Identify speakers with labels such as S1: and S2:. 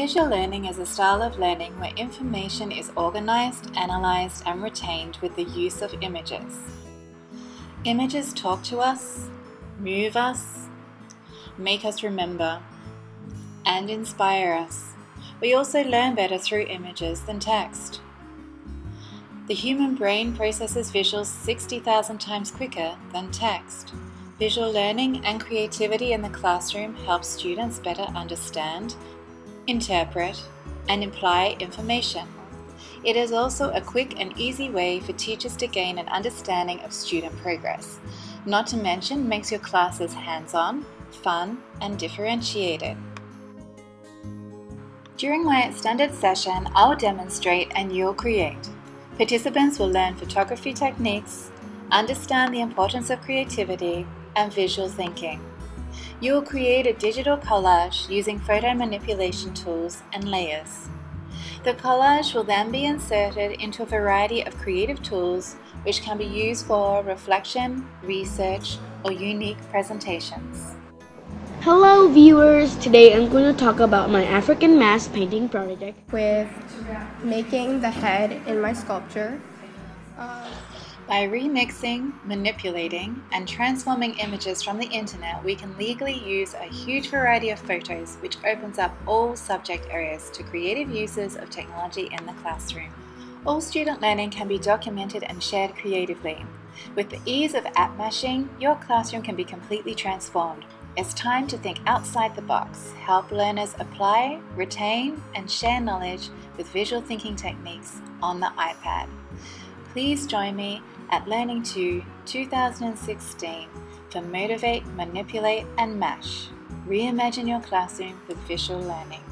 S1: Visual learning is a style of learning where information is organized, analyzed, and retained with the use of images. Images talk to us, move us, make us remember, and inspire us. We also learn better through images than text. The human brain processes visuals 60,000 times quicker than text. Visual learning and creativity in the classroom help students better understand, interpret, and imply information. It is also a quick and easy way for teachers to gain an understanding of student progress. Not to mention makes your classes hands-on, fun, and differentiated. During my extended session, I'll demonstrate and you'll create. Participants will learn photography techniques, understand the importance of creativity, and visual thinking. You will create a digital collage using photo manipulation tools and layers. The collage will then be inserted into a variety of creative tools which can be used for reflection, research, or unique presentations.
S2: Hello viewers! Today I'm going to talk about my African mask painting project.
S3: With making the head in my sculpture.
S1: Uh, by remixing, manipulating, and transforming images from the internet, we can legally use a huge variety of photos, which opens up all subject areas to creative uses of technology in the classroom. All student learning can be documented and shared creatively. With the ease of app mashing, your classroom can be completely transformed. It's time to think outside the box, help learners apply, retain, and share knowledge with visual thinking techniques on the iPad. Please join me at Learning 2 2016 for Motivate, Manipulate and MASH. Reimagine your classroom with visual learning.